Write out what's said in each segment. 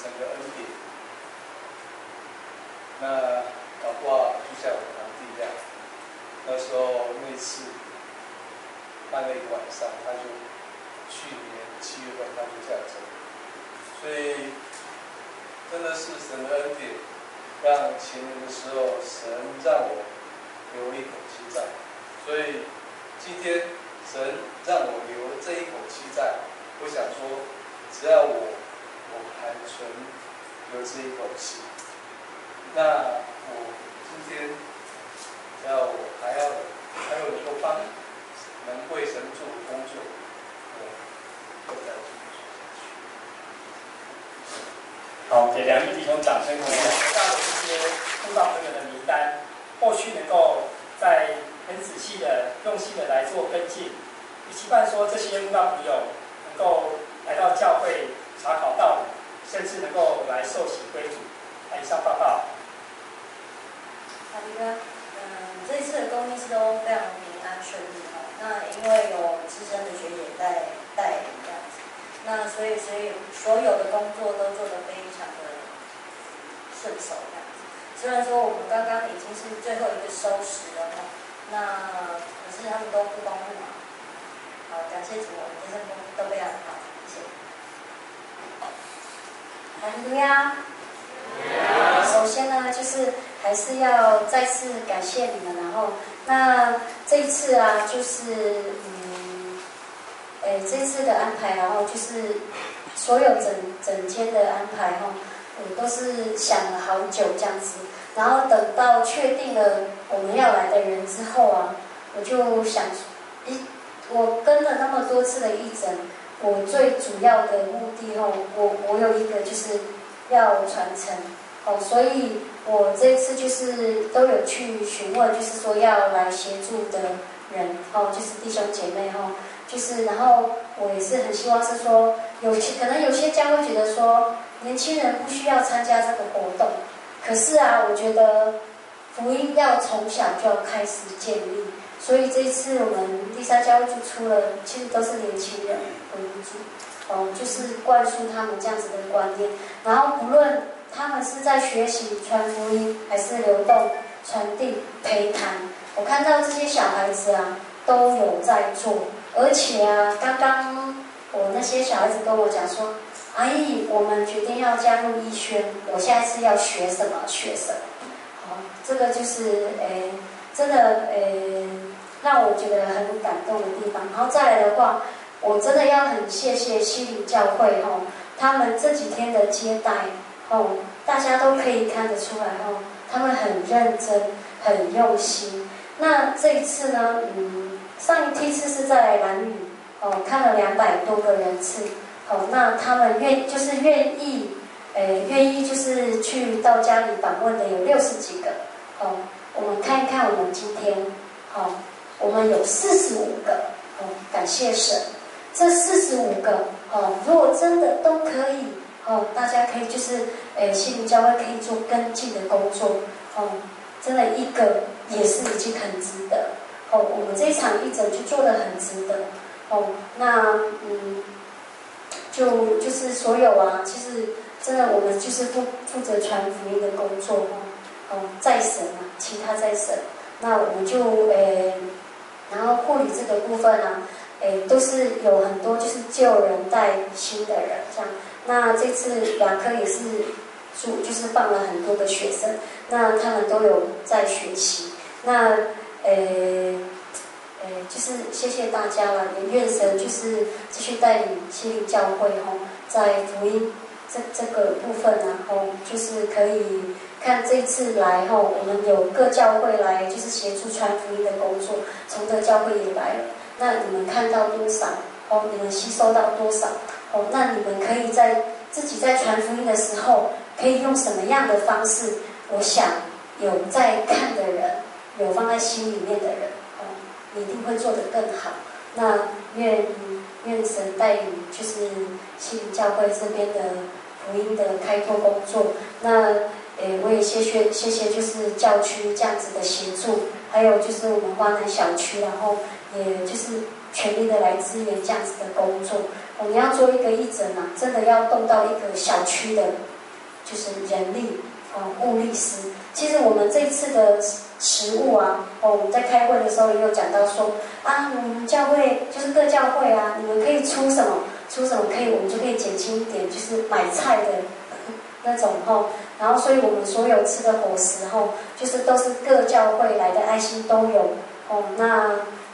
神的恩典。那老话就像我堂弟一样，那时候那次办了一个晚上，他就去年七月份他就这样走，所以真的是神的恩典，让前年的时候神让我留一口气在，所以今天神让我留这一口气在，我想说，只要我我还存留这一口气。那我今天要我还要还有能够帮能为神做的工作，我会再继续做下去。好，给两位弟兄掌声鼓励。大的这些辅导朋友的名单，后续能够再很仔细的、用心的来做跟进。期盼说这些辅导朋友能够来到教会查考道理，甚至能够来受洗归主。以上报告。好的，嗯，这次的公益是都非常平安顺利哈。那因为有资深的学姐带带领这样子，那所以所以所有的工作都做得非常的顺手这样子。虽然说我们刚刚已经是最后一个收拾了哈，那可是他们都不公布嘛。好，感谢主，我们这些工都非常好，谢谢。好的呀。首先呢，就是还是要再次感谢你们，然后那这一次啊，就是嗯，哎，这次的安排，然后就是所有整整天的安排哈，我都是想了好久这样子，然后等到确定了我们要来的人之后啊，我就想，一我跟了那么多次的义诊，我最主要的目的哦，我我有一个就是。要传承哦，所以我这次就是都有去询问，就是说要来协助的人哦，就是弟兄姐妹哦，就是然后我也是很希望是说，有些可能有些家会觉得说，年轻人不需要参加这个活动，可是啊，我觉得福音要从小就要开始建立，所以这次我们第三教就出了，其实都是年轻人为主。哦，就是灌输他们这样子的观念，然后不论他们是在学习传福音，还是流动传递陪谈，我看到这些小孩子啊都有在做，而且啊，刚刚我那些小孩子跟我讲说，阿姨，我们决定要加入医宣，我下一次要学什么学什么，好，这个就是诶，真的诶，让我觉得很感动的地方，然后再来的话。我真的要很谢谢西林教会吼，他们这几天的接待吼，大家都可以看得出来吼，他们很认真，很用心。那这一次呢，嗯，上一梯次是在蓝屿哦，看了两百多个人次，哦，那他们愿就是愿意，诶，愿意就是去到家里访问的有六十几个，哦，我们看一看我们今天，好，我们有四十五个，哦，感谢神。这四十五个哦，如果真的都可以哦，大家可以就是诶，心灵教会可以做跟进的工作哦，真的一个也是已经很值得哦。我们这一场一整就做的很值得哦。那嗯，就就是所有啊，其实真的我们就是负负责传福音的工作哦哦，在神啊，其他在神，那我们就诶，部分啊。哎，都是有很多就是旧人带新的人这样。那这次两科也是主就是放了很多的学生，那他们都有在学习。那呃呃，就是谢谢大家了，也愿神就是继续带领心灵教会哈，在福音这这个部分然后就是可以看这次来后，我们有各教会来就是协助传福音的工作，从的教会也来了。那你们看到多少？哦，你们吸收到多少？哦，那你们可以在自己在传福音的时候，可以用什么样的方式？我想有在看的人，有放在心里面的人，哦，一定会做得更好。那愿愿神带领，就是新教会这边的福音的开拓工作。那诶，我也谢谢谢谢，就是教区这样子的协助，还有就是我们华南小区，然后。也就是全力的来支援这样子的工作。我们要做一个义诊啊，真的要动到一个小区的就是人力哦，物力师。其实我们这次的食物啊，哦，我们在开会的时候也有讲到说啊，我们教会就是各教会啊，你们可以出什么，出什么可以，我们就可以减轻一点，就是买菜的那种吼。然后，所以我们所有吃的伙食吼，就是都是各教会来的爱心都有哦。那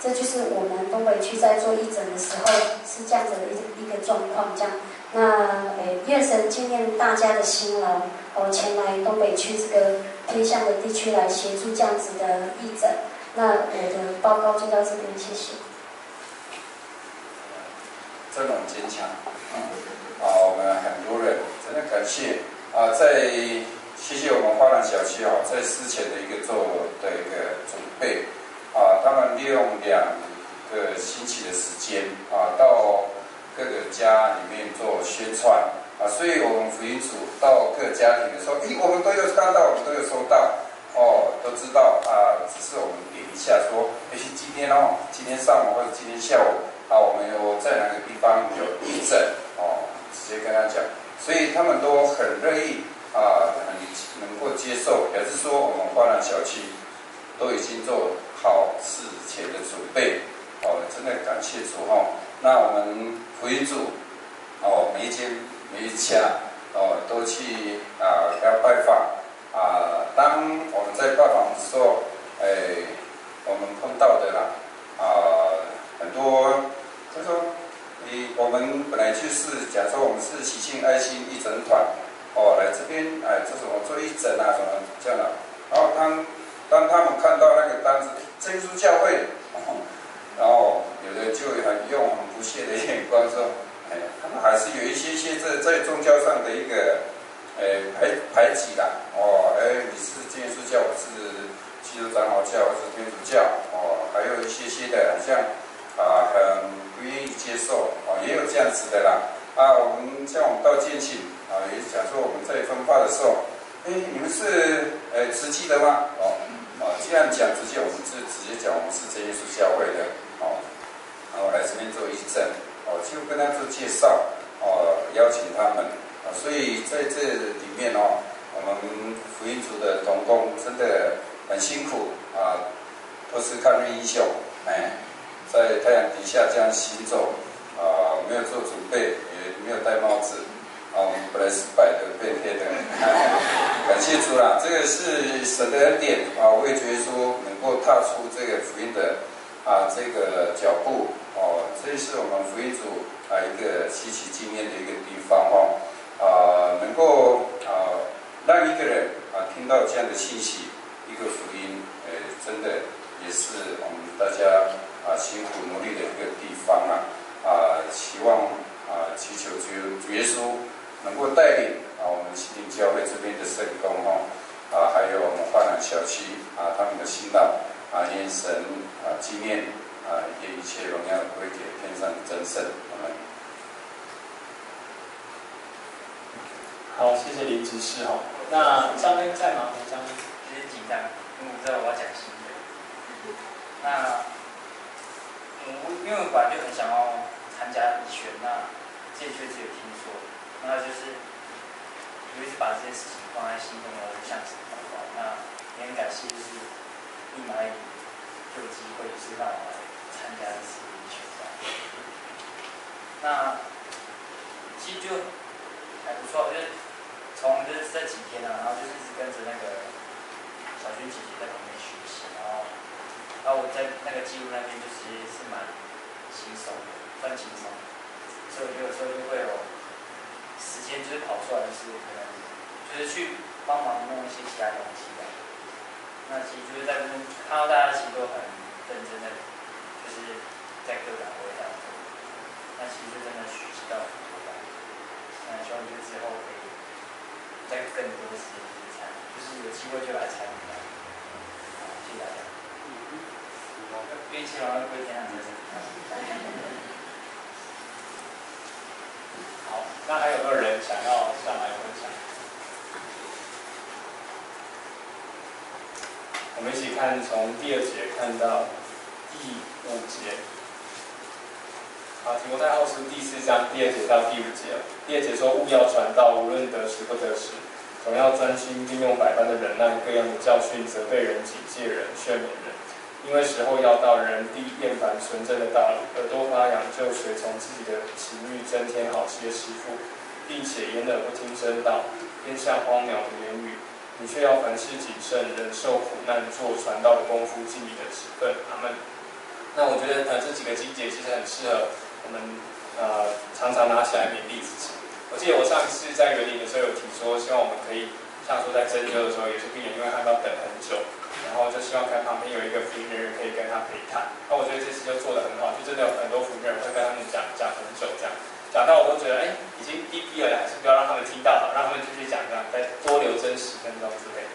这就是我们东北区在做义诊的时候是这样子的一一个状况，这样。那诶，愿神纪念大家的辛劳，哦，前来东北区这个偏向的地区来协助这样子的义诊。那我的报告就到这边，谢谢。这种坚强，啊，我们很多人真的感谢啊，在谢谢我们花兰小区啊，在事前的一个做的一个准备他们利用两个星期的时间啊，到。各个家里面做宣传啊，所以我们福音组到各家庭的时候，诶，我们都有看到，我们都有收到，哦，都知道啊，只是我们点一下说，也许，今天哦，今天上午或者今天下午啊，我们有在哪个地方有义诊哦，直接跟他讲，所以他们都很乐意啊，很能够接受，表示说我们花兰小区都已经做好事前的准备，哦，真的感谢主哈。那我们福音组哦，每一间每一家哦，都去啊要拜访啊。当我们在拜访的时候，哎，我们碰到的啦啊，很多他说你我们本来就是假说我们是喜庆爱心一整团哦，来这边哎这什么做义诊啊什么这样的。然后当当他们看到那个单子，真主教会。然后有的就很用很不屑的眼光说：“哎，他们还是有一些些在在宗教上的一个，哎排排挤的哦，哎你是基督教，我是基督长老教，我是天主教哦，还有一些些的好像啊很不愿意接受哦，也有这样子的啦啊，我们像我们到建庆啊，也是讲说我们在分发的时候，哎你们是呃慈济的吗？哦啊，这样讲直接我们是直接讲我们是真耶稣教会的。”哦，然后来这边做义诊，哦，就跟他做介绍，哦，邀请他们，啊，所以在这里面哦，我们福音组的同工真的很辛苦啊，都是抗日英雄，哎，在太阳底下这样行走，啊，没有做准备，没有戴帽子，啊，我们本来是白的变黑的，感谢主啦，这个是神的恩典啊，我也觉得说能够踏出这个福音的。啊，这个脚步哦，这是我们福音组啊一个吸取经验的一个地方哦，啊，能够啊让一个人啊听到这样的信息，一个福音，呃，真的也是我们大家啊辛苦努力的一个地方啊，啊，希望啊祈求主主耶稣能够带领啊我们西定教会这边的圣工哈，啊，还有我们花兰小区啊他们的新郎。啊，愿神啊纪念啊，愿一切荣耀归给天上的真神。好，谢谢林执事哈。那张恩在吗？张恩有点紧张，因为我知道我要讲新的。那我因为我本来就很想要参加选，那这确实有听说，那就是我一直把这件事情放在心中，我向神祷告。那也很感谢，就是。立马就有机会是让我来参加这次比赛。那其实就还不错，就是从这这几天啊，然后就是一直跟着那个小军姐姐在旁边学习，然后然后我在那个记录那边就其实是蛮轻松的，算轻松，所以有时候就会有时间就是跑出来，就是可能就是去帮忙弄一些其他东西的。那其实就是在看到大家其实都很认真的，就是在各岗位这样做。那其实真的学习到很多吧。那希望就之后可以再更多的时间去参，就是有机会就来参与。好，谢谢大家。运气好，各位天上真好，那还有没有人想要上来分享？我们一起看，从第二节看到第五节。好，提摩太后书第四章第二节到第五节。第二节说：“勿要传道，无论得时不得时，总要专心，并用百般的忍耐，各样的教训，责备人、警戒人、劝勉人。因为时候要到，人必厌烦纯正的道理，耳朵发痒，就随从自己的情欲，增添好些师傅，并且掩耳不听真道，天下荒谬的言语。你却要凡事谨慎，忍受苦难，做传道的功夫，尽你的职分。阿门。那我觉得呃这几个经节其实很适合我们呃常常拿起来勉励自己。我记得我上一次在园林的时候有提说，希望我们可以像说在针灸的时候，有些病人因为害怕等很久，希望看旁边有一个服务人员可以跟他陪他。那我觉得这次就做得很好，就真的有很多服务人会跟他们讲讲很久这样。讲到我都觉得，哎，已经低低了，还是不要让他们听到了，让他们继续讲这样，再多留真十分钟之类的。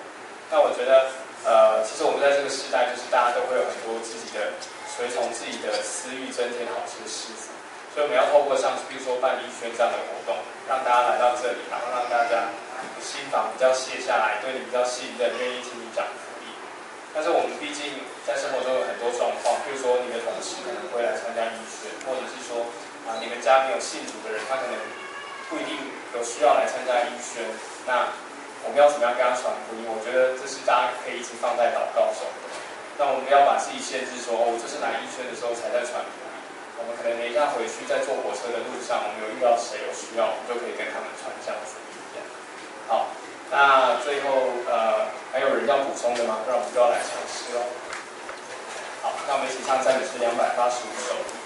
那我觉得，呃，其实我们在这个时代，就是大家都会有很多自己的随从自己的私欲，增添好吃的师傅。所以我们要透过像，比如说办医宣这样的活动，让大家来到这里，然后让大家心房比较卸下来，对你比较信任，愿意听你讲。但是我们毕竟在生活中有很多状况，比如说你的同事可能会来参加医宣，或者是说。啊，你们家没有信主的人，他可能不一定有需要来参加医宣。那我们要怎么样跟他传福音？我觉得这是大家可以一直放在祷告中。那我们不要把自己限制说，哦，我就是来医宣的时候才在传福音。我们可能等一下回去在坐火车的路上，我们有遇到谁有需要，我们就可以跟他们传这样福音。好，那最后呃，还有人要补充的吗？不然我们就要来尝试喽。好，那我们一起唱赞美诗两百八十五首。